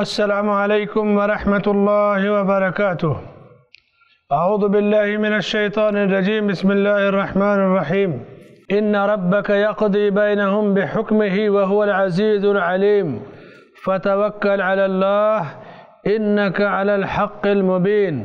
السلام عليكم ورحمة الله وبركاته. أعوذ بالله من الشيطان الرجيم. بسم الله الرحمن الرحيم. إن ربك يقضي بينهم بحكمه وهو العزيز العليم. فتوكل على الله. إنك على الحق المبين.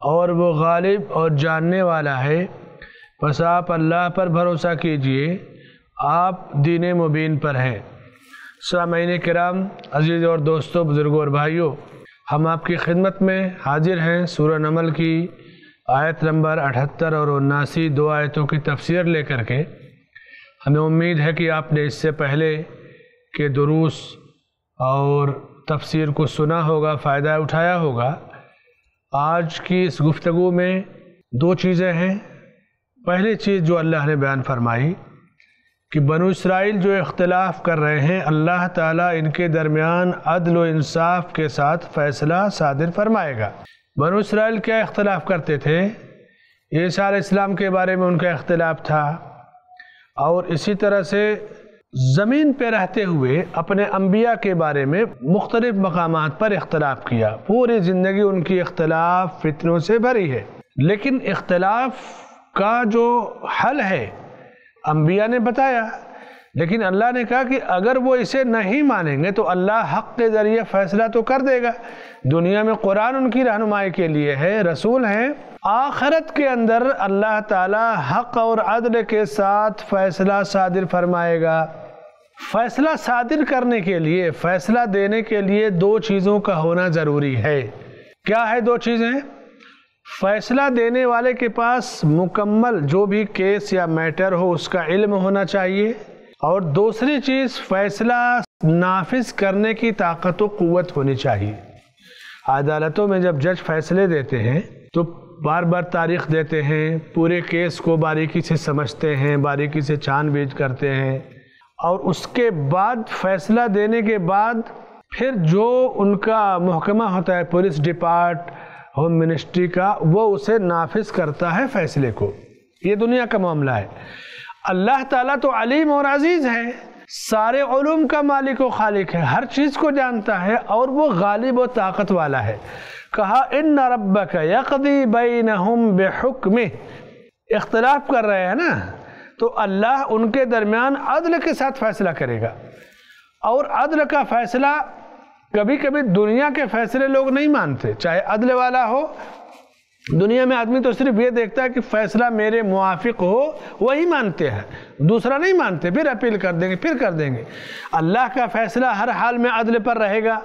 اور وہ غالب اور جاننے والا ہے. پس آپ اللہ پر بھروسہ کیجئے. آپ دین مبین پر ہیں۔ سامعین کرام، عزیز اور دوستوں بزرگوں اور بھائیوں، ہم آپ کی خدمت میں حاضر ہیں سورہ نمل کی آیت نمبر اٹھتر اور اناسی، دو آیتوں کی تفسیر لے کر کے۔ ہمیں امید ہے کہ آپ نے اس سے پہلے کہ دروس اور تفسیر کو سنا ہوگا، فائدہ اٹھایا ہوگا۔ آج کی اس گفتگو میں دو چیزیں ہیں۔ پہلی چیز جو اللہ نے بیان فرمائی کہ بنو اسرائیل جو اختلاف کر رہے ہیں، اللہ تعالیٰ ان کے درمیان عدل و انصاف کے ساتھ فیصلہ صادر فرمائے گا۔ بنو اسرائیل کیا اختلاف کرتے تھے؟ عیسیٰ علیہ السلام کے بارے میں ان کا اختلاف تھا۔ اور اسی طرح سے زمین پہ رہتے ہوئے اپنے انبیاء کے بارے میں مختلف مقامات پر اختلاف کیا۔ پوری زندگی ان کی اختلاف فتنوں سے بھری ہے۔ لیکن اختلاف کا جو حل ہے انبیاء نے بتایا۔ لیکن اللہ نے کہا کہ اگر وہ اسے نہیں مانیں گے تو اللہ حق کے ذریعے فیصلہ تو کر دے گا۔ دنیا میں قرآن ان کی رہنمائی کے لیے ہے، رسول ہیں۔ آخرت کے اندر اللہ تعالی حق اور عدل کے ساتھ فیصلہ صادر فرمائے گا۔ فیصلہ صادر کرنے کے لیے، فیصلہ دینے کے لیے دو چیزوں کا ہونا ضروری ہے۔ کیا ہے دو چیزیں؟ فیصلہ دینے والے کے پاس مکمل جو بھی کیس یا میٹر ہو اس کا علم ہونا چاہیے اور دوسری چیز فیصلہ نافذ کرنے کی طاقت و قوت ہونی چاہیے۔ عدالتوں میں جب جج فیصلے دیتے ہیں تو بار بار تاریخ دیتے ہیں، پورے کیس کو باریکی سے سمجھتے ہیں، باریکی سے چھان بیچ کرتے ہیں۔ اور اس کے بعد فیصلہ دینے کے بعد پھر جو ان کا محکمہ ہوتا ہے، پولیس ڈپارٹ ہوم منسٹری کا وہ اسے نافذ کرتا ہے فیصلے کو۔ یہ دنیا کا معاملہ ہے۔ اللہ تعالیٰ تو علیم اور عزیز ہے۔ سارے علوم کا مالک و خالق ہے۔ ہر چیز کو جانتا ہے اور وہ غالب و طاقت والا ہے۔ کہا، ان ربک یقضی بینہم بحکم اختلاف کر رہے ہیں نا؟ تو اللہ ان کے درمیان عدل کے ساتھ فیصلہ کرے گا۔ اور عدل کا فیصلہ کبھی کبھی دنیا کے فیصلے لوگ نہیں مانتے، چاہے عدل والا ہو۔ دنیا میں آدمی تو صرف یہ دیکھتا ہے کہ فیصلہ میرے موافق ہو، وہی مانتے ہیں۔ دوسرا نہیں مانتے، پھر اپیل کر دیں گے، پھر کر دیں گے۔ اللہ کا فیصلہ ہر حال میں عدل پر رہے گا۔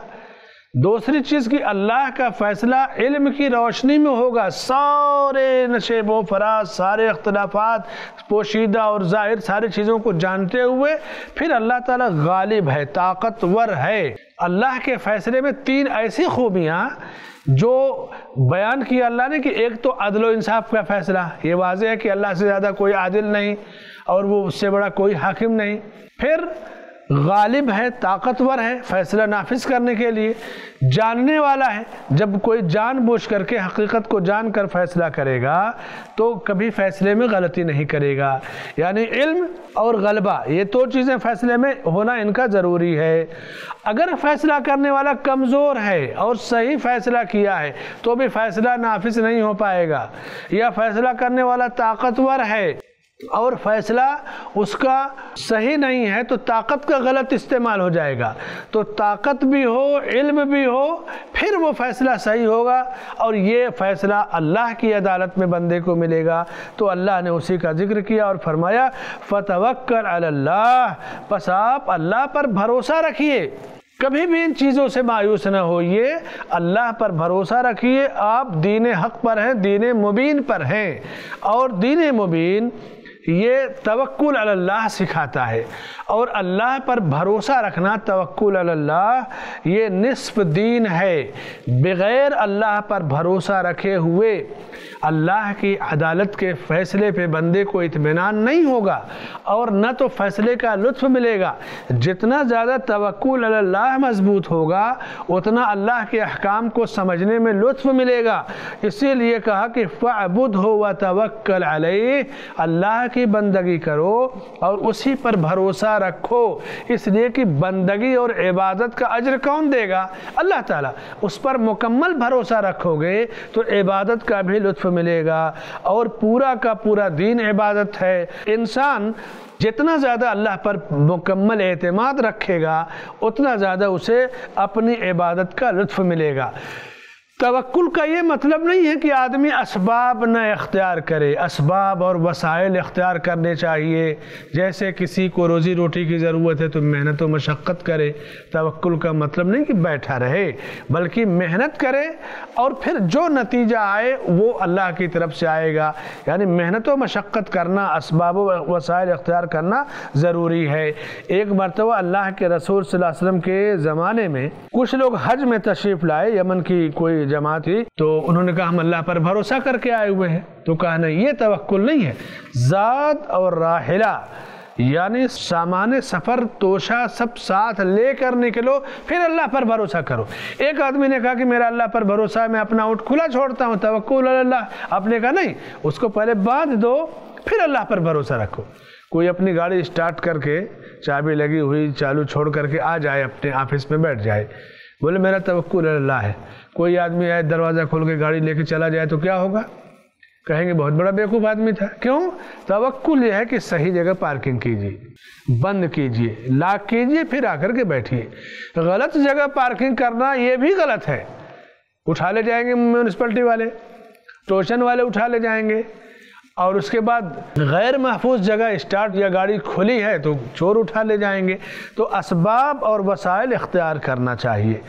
دوسری چیز کی اللہ کا فیصلہ علم کی روشنی میں ہوگا۔ سارے نشیب و فراز، سارے اختلافات، پوشیدہ اور ظاہر ساری چیزوں کو جانتے ہوئے پھر اللہ تعالیٰ غالب ہے، طاقتور ہے۔ اللہ کے فیصلے میں تین ایسی خوبیاں جو بیان کیا اللہ نے کہ ایک تو عدل و انصاف کا فیصلہ، یہ واضح ہے کہ اللہ سے زیادہ کوئی عادل نہیں اور وہ اس سے بڑا کوئی حاکم نہیں۔ پھر غالب ہے، طاقتور ہے، فیصلہ نافذ کرنے کے لیے جاننے والا ہے۔ جب کوئی جان بوجھ کر کے حقیقت کو جان کر فیصلہ کرے گا، تو کبھی فیصلے میں غلطی نہیں کرے گا۔ یعنی علم اور غلبہ، یہ دو چیزیں فیصلے میں ہونا ان کا ضروری ہے۔ اگر فیصلہ کرنے والا کمزور ہے اور صحیح فیصلہ کیا ہے، تو بھی فیصلہ نافذ نہیں ہو پائے گا۔ یا فیصلہ کرنے والا طاقتور ہے اور فیصلہ اس کا صحیح نہیں ہے تو طاقت کا غلط استعمال ہو جائے گا۔ تو طاقت بھی ہو، علم بھی ہو، پھر وہ فیصلہ صحیح ہوگا اور یہ فیصلہ اللہ کی عدالت میں بندے کو ملے گا۔ تو اللہ نے اسی کا ذکر کیا اور فرمایا، فتوکل علی اللہ پس آپ اللہ پر بھروسہ رکھیے۔ کبھی بھی ان چیزوں سے مایوس نہ ہوئیے۔ اللہ پر بھروسہ رکھیے۔ آپ دین حق پر ہیں، دین مبین پر ہیں۔ اور دین مبین یہ توکل اللہ سکھاتا ہے اور اللہ پر بھروسہ رکھنا توکل اللہ، یہ نصف دین ہے۔ بغیر اللہ پر بھروسہ رکھے ہوئے اللہ کی عدالت کے فیصلے پہ بندے کو اطمینان نہیں ہوگا اور نہ تو فیصلے کا لطف ملے گا۔ جتنا زیادہ توکل اللہ مضبوط ہوگا، اتنا اللہ کے احکام کو سمجھنے میں لطف ملے گا۔ اسی لیے کہا کہ فعبد ہو و توکل علیہ، اللہ کی بندگی کرو اور اسی پر بھروسہ رکھو۔ اس لیے کہ بندگی اور عبادت کا اجر کون دے گا؟ اللہ تعالیٰ۔ اس پر مکمل بھروسہ رکھو گے تو عبادت کا بھی لطف ملے گا۔ اور پورا کا پورا دین عبادت ہے۔ انسان جتنا زیادہ اللہ پر مکمل اعتماد رکھے گا، اتنا زیادہ اسے اپنی عبادت کا لطف ملے گا۔ توکل کا یہ مطلب نہیں ہے کہ آدمی اسباب نہ اختیار کرے، اسباب اور وسائل اختیار کرنے چاہیے۔ جیسے کسی کو روزی روٹی کی ضرورت ہے تو محنت و مشقت کرے۔ توکل کا مطلب نہیں کہ بیٹھا رہے، بلکہ محنت کرے اور پھر جو نتیجہ آئے وہ اللہ کی طرف سے آئے گا۔ یعنی محنت و مشقت کرنا، اسباب و وسائل اختیار کرنا ضروری ہے۔ ایک مرتبہ اللہ کے رسول صلی اللہ علیہ وسلم کے زمانے میں کچھ لوگ حج میں تشریف لائے، یمن کی کوئی جماعت تھی تو انہوں نے کہا ہم اللہ پر بھروسہ کر کے آئے ہوئے ہیں۔ تو کہا نہیں، یہ توکل نہیں ہے۔ ذات اور راحلہ یعنی سامان سفر، توشہ سب ساتھ لے کر نکلو، پھر اللہ پر بھروسہ کرو۔ ایک آدمی نے کہا کہ میرا اللہ پر بھروسہ ہے، میں اپنا اٹھ کھلا چھوڑتا ہوں، توکل اللہ۔ آپ نے کہا نہیں، اس کو پہلے باندھ دو، پھر اللہ پر بھروسہ رکھو۔ کوئی اپنی گاڑی اسٹارٹ کر کے چابی لگی ہوئی، چالو چھوڑ کر کے آ جائے، اپنے آفس میں بیٹھ جائے۔ بولے میرا توکل اللہ ہے۔ کوئی آدمی آئے دروازہ کھول کے گاڑی لے کے چلا جائے تو کیا ہوگا؟ کہیں گے بہت بڑا بیوقوف آدمی تھا۔ کیوں؟ توکل یہ ہے کہ صحیح جگہ پارکنگ کیجیے، بند کیجیے، لاک کیجیے، پھر آ کر کے بیٹھیے۔ غلط جگہ پارکنگ کرنا یہ بھی غلط ہے۔ اٹھا لے جائیں گے میونسپلٹی والے، ٹوشن والے اٹھا لے جائیں گے۔ اور اس کے بعد غیر محفوظ جگہ اسٹارٹ یا گاڑی کھلی ہے تو چور اٹھا لے جائیں گے۔ تو اسباب اور وسائل اختیار کرنا چاہیے۔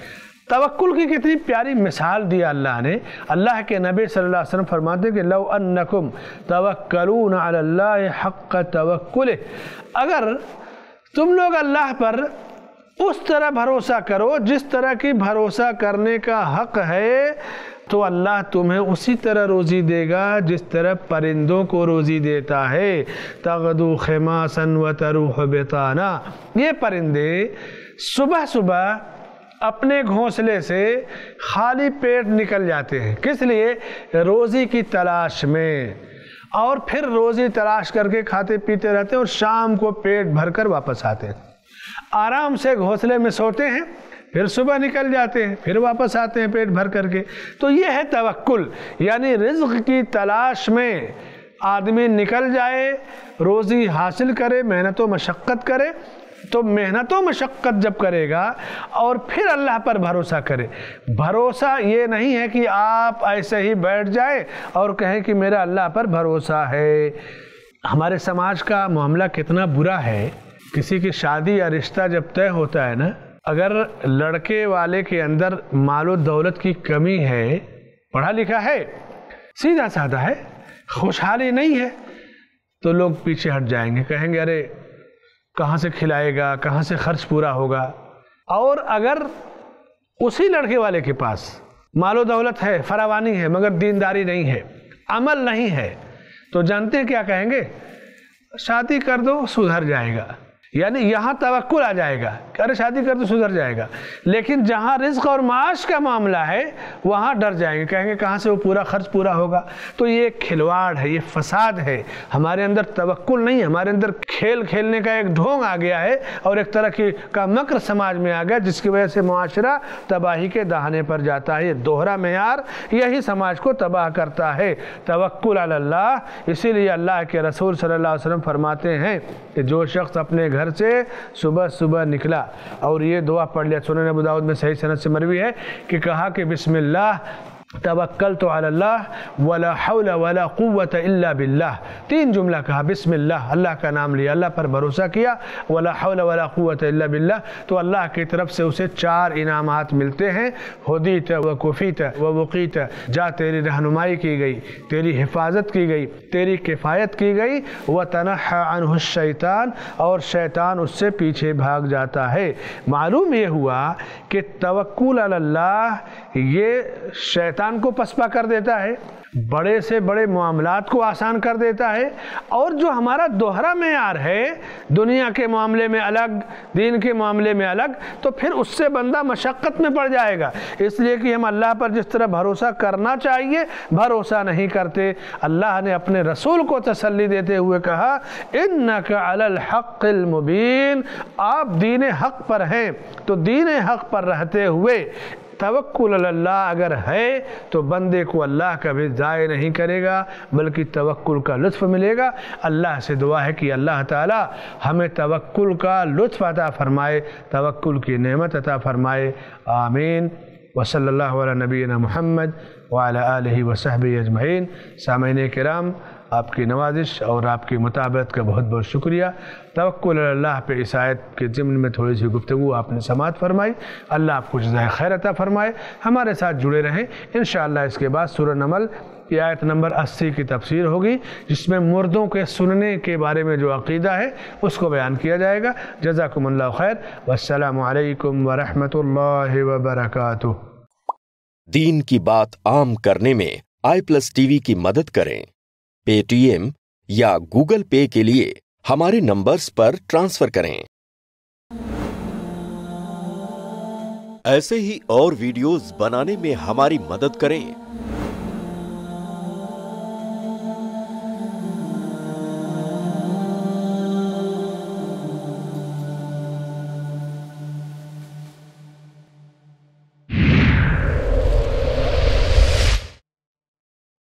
توکل کی کتنی پیاری مثال دیا اللہ نے۔ اللہ کے نبی صلی اللہ علیہ وسلم فرماتے کہ لو انکم توکلون علی اللہ حق توکل اگر تم لوگ اللہ پر اس طرح بھروسہ کرو جس طرح کی بھروسہ کرنے کا حق ہے تو اللہ تمہیں اسی طرح روزی دے گا جس طرح پرندوں کو روزی دیتا ہے۔ تغدو خماسن و تروح بتانا یہ پرندے صبح صبح اپنے گھونسلے سے خالی پیٹ نکل جاتے ہیں۔ کس لیے؟ روزی کی تلاش میں۔ اور پھر روزی تلاش کر کے کھاتے پیتے رہتے ہیں اور شام کو پیٹ بھر کر واپس آتے ہیں۔ آرام سے گھونسلے میں سوتے ہیں۔ پھر صبح نکل جاتے ہیں، پھر واپس آتے ہیں پیٹ بھر کر کے۔ تو یہ ہے توکل یعنی رزق کی تلاش میں آدمی نکل جائے، روزی حاصل کرے، محنت و مشقت کرے۔ تو محنت و مشقت جب کرے گا اور پھر اللہ پر بھروسہ کرے۔ بھروسہ یہ نہیں ہے کہ آپ ایسے ہی بیٹھ جائے اور کہیں کہ میرا اللہ پر بھروسہ ہے۔ ہمارے سماج کا معاملہ کتنا برا ہے۔ کسی کی شادی یا رشتہ جب طے ہوتا ہے نا اگر لڑکے والے کے اندر مال و دولت کی کمی ہے، پڑھا لکھا ہے، سیدھا سادہ ہے، خوشحالی نہیں ہے، تو لوگ پیچھے ہٹ جائیں گے، کہیں گے ارے، کہاں سے کھلائے گا، کہاں سے خرچ پورا ہوگا؟ اور اگر اسی لڑکے والے کے پاس مال و دولت ہے، فراوانی ہے، مگر دینداری نہیں ہے، عمل نہیں ہے، تو جانتے ہیں کیا کہیں گے؟ شادی کر دو، سدھر جائے گا۔ یعنی یہاں توکل آ جائے گا۔ کہ ارے شادی کر تو سدھر جائے گا۔ لیکن جہاں رزق اور معاش کا معاملہ ہے، وہاں ڈر جائیں گے۔ کہیں گے کہاں سے وہ پورا خرچ پورا ہوگا۔ تو یہ کھلواڑ ہے، یہ فساد ہے۔ ہمارے اندر توکل نہیں ہمارے اندر کھیل کھیلنے کا ایک ڈھونگ آ گیا ہے اور ایک طرح کی کا مکر سماج میں آ گیا، جس کی وجہ سے معاشرہ تباہی کے دہانے پر جاتا ہے۔ یہ دوہرا معیار یہی سماج کو تباہ کرتا ہے۔ توکل اللہ۔ اسی لیے اللہ کے رسول صلی اللہ علیہ وسلم فرماتے ہیں کہ جو شخص اپنے گھر گھر سے صبح صبح نکلا اور یہ دعا پڑھ لیا۔ سنن ابو داود میں صحیح سنت سے مروی ہے کہ کہا کہ بسم اللہ توکلت علی اللہ ولا حول ولا قوت الا باللہ۔ تین جملہ کہا بسم اللہ اللہ کا نام لیا، اللہ پر بھروسہ کیا، ولا حول ولا قوت الا باللہ۔ تو اللہ کی طرف سے اسے چار انعامات ملتے ہیں، ہدیت و کفیت و وقیت۔ جا تیری رہنمائی کی گئی، تیری حفاظت کی گئی، تیری کفایت کی گئی۔ و تنحى عنہ الشیطان، اور شیطان اس سے پیچھے بھاگ جاتا ہے۔ معلوم یہ ہوا کہ توکل علی اللہ، یہ شیطان شیطان کو پسپا کر دیتا ہے، بڑے سے بڑے معاملات کو آسان کر دیتا ہے، اور جو ہمارا دوہرا معیار ہے، دنیا کے معاملے میں الگ، دین کے معاملے میں الگ، تو پھر اس سے بندہ مشقت میں پڑ جائے گا۔ اس لیے کہ ہم اللہ پر جس طرح بھروسہ کرنا چاہیے، بھروسہ نہیں کرتے۔ اللہ نے اپنے رسول کو تسلی دیتے ہوئے کہا انَََََََََََََََََََََََََََََََََََََََََََََََََََََََََََََََََََََََ علی الحق آپ دین حق پر ہیں، تو دین حق پر رہتے ہوئے توکل اللہ اگر ہے تو بندے کو اللہ کا بھی ضائع نہیں کرے گا، بلکہ توکل کا لطف ملے گا۔ اللہ سے دعا ہے کہ اللہ تعالی ہمیں توکل کا لطف عطا فرمائے، توکل کی نعمت عطا فرمائے۔ آمین۔ وصلی اللہ علیہ نبینا محمد وعلی آلہ وصحبہ اجمعین۔ سامعین کرام آپ کی نوازش اور آپ کی مطابقت کا بہت بہت شکریہ۔ توکل اللہ پہ عیسائیت کے ضمن میں تھوڑی سی گفتگو آپ نے سماعت فرمائی۔ اللہ آپ کو جزائے خیر عطا فرمائے۔ ہمارے ساتھ جڑے رہیں۔ انشاءاللہ اس کے بعد سورہ نمل کی آیت نمبر اسی کی تفسیر ہوگی، جس میں مردوں کے سننے کے بارے میں جو عقیدہ ہے، اس کو بیان کیا جائے گا۔ جزاکم اللہ خیر۔ والسلام علیکم ورحمۃ اللہ وبرکاتہ۔ دین کی بات عام کرنے میں آئی پلس ٹی وی کی مدد کریں۔ پے ٹی ایم یا گوگل پے کے لیے ہمارے نمبرز پر ٹرانسفر کریں۔ ایسے ہی اور ویڈیوز بنانے میں ہماری مدد کریں۔